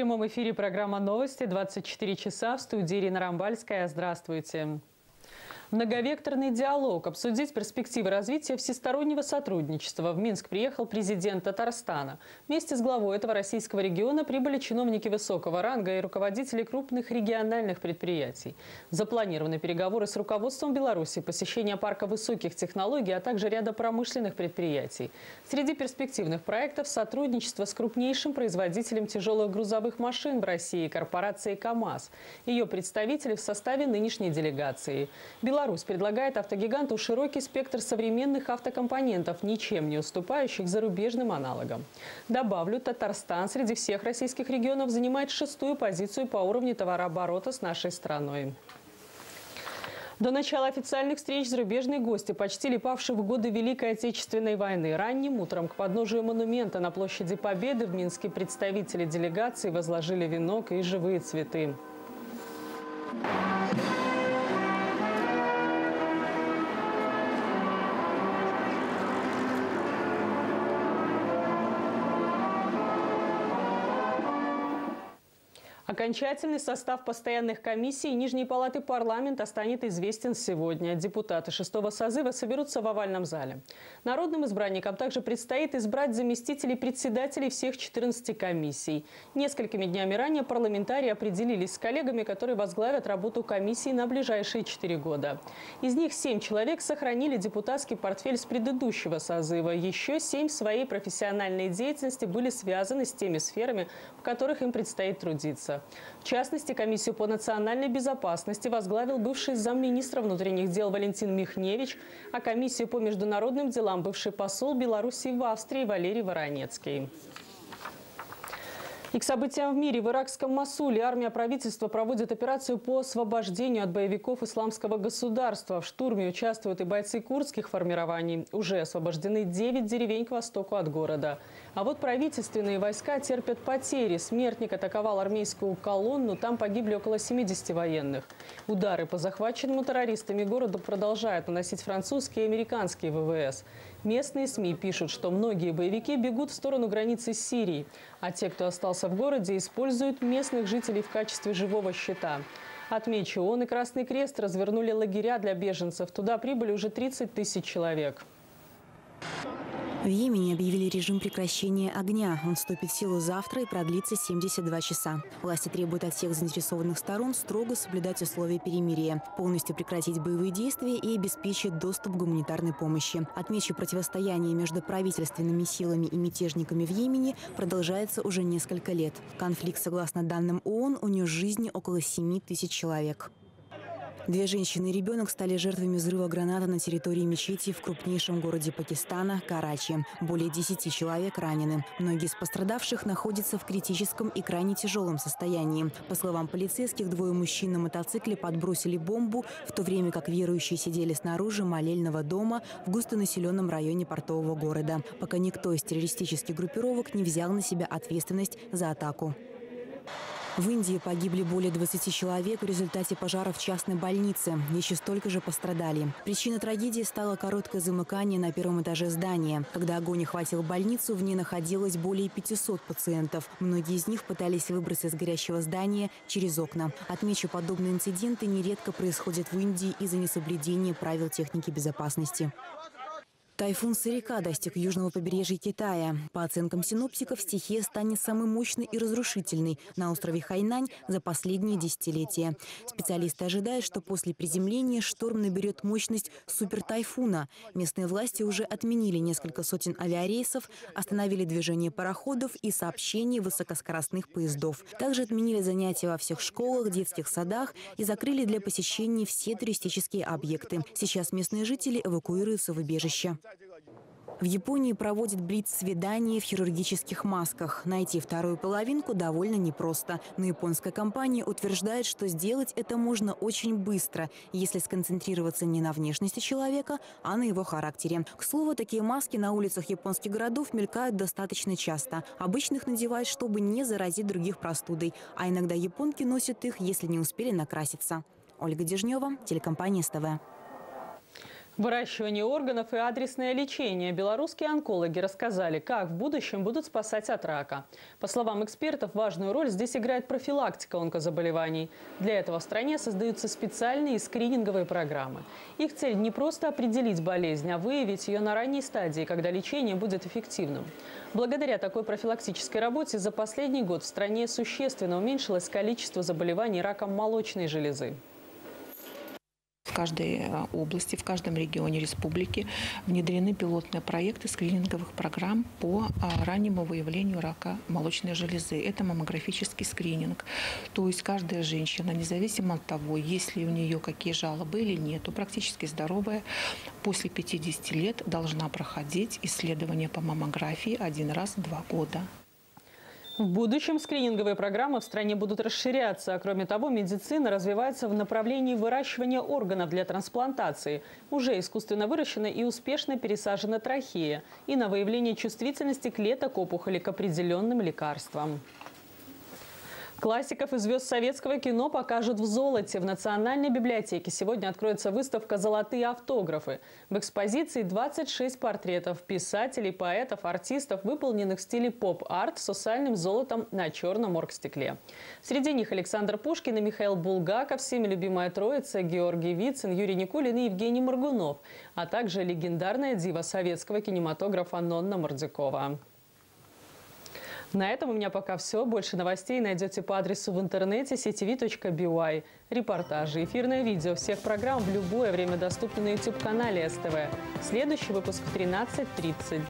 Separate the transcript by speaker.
Speaker 1: прямом эфире программа «Новости» 24 часа в студии Ирина Рамбальская. Здравствуйте. Многовекторный диалог. Обсудить перспективы развития всестороннего сотрудничества. В Минск приехал президент Татарстана. Вместе с главой этого российского региона прибыли чиновники высокого ранга и руководители крупных региональных предприятий. Запланированы переговоры с руководством Беларуси, посещение парка высоких технологий, а также ряда промышленных предприятий. Среди перспективных проектов – сотрудничество с крупнейшим производителем тяжелых грузовых машин в России – корпорацией КАМАЗ. Ее представители в составе нынешней делегации. Беларусь Беларусь предлагает автогиганту широкий спектр современных автокомпонентов, ничем не уступающих зарубежным аналогам. Добавлю, Татарстан среди всех российских регионов занимает шестую позицию по уровню товарооборота с нашей страной. До начала официальных встреч зарубежные гости почтили павших в годы Великой Отечественной войны. Ранним утром к подножию монумента на площади Победы в Минске представители делегации возложили венок и живые цветы. Окончательный состав постоянных комиссий Нижней палаты парламента станет известен сегодня. Депутаты шестого созыва соберутся в овальном зале. Народным избранникам также предстоит избрать заместителей председателей всех 14 комиссий. Несколькими днями ранее парламентарии определились с коллегами, которые возглавят работу комиссии на ближайшие четыре года. Из них семь человек сохранили депутатский портфель с предыдущего созыва. Еще семь в своей профессиональной деятельности были связаны с теми сферами, в которых им предстоит трудиться. В частности, комиссию по национальной безопасности возглавил бывший замминистра внутренних дел Валентин Михневич, а комиссию по международным делам бывший посол Беларуси в Австрии Валерий Воронецкий. И к событиям в мире. В иракском Масуле армия правительства проводит операцию по освобождению от боевиков исламского государства. В штурме участвуют и бойцы курдских формирований. Уже освобождены 9 деревень к востоку от города. А вот правительственные войска терпят потери. Смертник атаковал армейскую колонну. Там погибли около 70 военных. Удары по захваченному террористами городу продолжают наносить французские и американские ВВС. Местные СМИ пишут, что многие боевики бегут в сторону границы с Сирией. А те, кто остался в городе, используют местных жителей в качестве живого щита. Отмечу, он и Красный Крест развернули лагеря для беженцев. Туда прибыли уже 30 тысяч человек.
Speaker 2: В Йемене объявили режим прекращения огня. Он вступит в силу завтра и продлится 72 часа. Власти требуют от всех заинтересованных сторон строго соблюдать условия перемирия, полностью прекратить боевые действия и обеспечить доступ к гуманитарной помощи. Отмечу, противостояние между правительственными силами и мятежниками в Йемене продолжается уже несколько лет. Конфликт, согласно данным ООН, унес жизни около 7 тысяч человек. Две женщины и ребенок стали жертвами взрыва граната на территории мечети в крупнейшем городе Пакистана – Карачи. Более 10 человек ранены. Многие из пострадавших находятся в критическом и крайне тяжелом состоянии. По словам полицейских, двое мужчин на мотоцикле подбросили бомбу, в то время как верующие сидели снаружи молельного дома в густонаселенном районе портового города, пока никто из террористических группировок не взял на себя ответственность за атаку. В Индии погибли более 20 человек в результате пожара в частной больнице. Еще столько же пострадали. Причиной трагедии стало короткое замыкание на первом этаже здания. Когда огонь охватил больницу, в ней находилось более 500 пациентов. Многие из них пытались выбраться из горящего здания через окна. Отмечу, подобные инциденты нередко происходят в Индии из-за несоблюдения правил техники безопасности. Тайфун Сарика достиг южного побережья Китая. По оценкам синоптиков, стихия станет самой мощной и разрушительной на острове Хайнань за последние десятилетия. Специалисты ожидают, что после приземления шторм наберет мощность супертайфуна. Местные власти уже отменили несколько сотен авиарейсов, остановили движение пароходов и сообщений высокоскоростных поездов. Также отменили занятия во всех школах, детских садах и закрыли для посещений все туристические объекты. Сейчас местные жители эвакуируются в убежище. В Японии проводят блиц-свидания в хирургических масках. Найти вторую половинку довольно непросто. Но японская компания утверждает, что сделать это можно очень быстро, если сконцентрироваться не на внешности человека, а на его характере. К слову, такие маски на улицах японских городов мелькают достаточно часто. Обычно их надевают, чтобы не заразить других простудой. А иногда японки носят их, если не успели накраситься. Ольга Дежнева, телекомпания СТВ.
Speaker 1: Выращивание органов и адресное лечение. Белорусские онкологи рассказали, как в будущем будут спасать от рака. По словам экспертов, важную роль здесь играет профилактика онкозаболеваний. Для этого в стране создаются специальные скрининговые программы. Их цель не просто определить болезнь, а выявить ее на ранней стадии, когда лечение будет эффективным. Благодаря такой профилактической работе за последний год в стране существенно уменьшилось количество заболеваний раком молочной железы
Speaker 3: в каждой э, области, в каждом регионе республики внедрены пилотные проекты скрининговых программ по а, раннему выявлению рака молочной железы. Это маммографический скрининг. То есть каждая женщина, независимо от того, есть ли у нее какие жалобы или нет, то практически здоровая, после 50 лет должна проходить исследование по маммографии один раз в два года.
Speaker 1: В будущем скрининговые программы в стране будут расширяться. А кроме того, медицина развивается в направлении выращивания органов для трансплантации. Уже искусственно выращена и успешно пересажена трахея. И на выявление чувствительности клеток опухоли к определенным лекарствам. Классиков и звезд советского кино покажут в золоте. В Национальной библиотеке сегодня откроется выставка «Золотые автографы». В экспозиции 26 портретов писателей, поэтов, артистов, выполненных в стиле поп-арт с сусальным золотом на черном оргстекле. Среди них Александр Пушкин и Михаил Булгаков, всеми любимая троица, Георгий Вицин, Юрий Никулин и Евгений Моргунов, а также легендарная дива советского кинематографа Нонна Мордюкова. На этом у меня пока все. Больше новостей найдете по адресу в интернете ctv.by. Репортажи, эфирное видео всех программ в любое время доступны на YouTube-канале СТВ. Следующий выпуск в 13.30.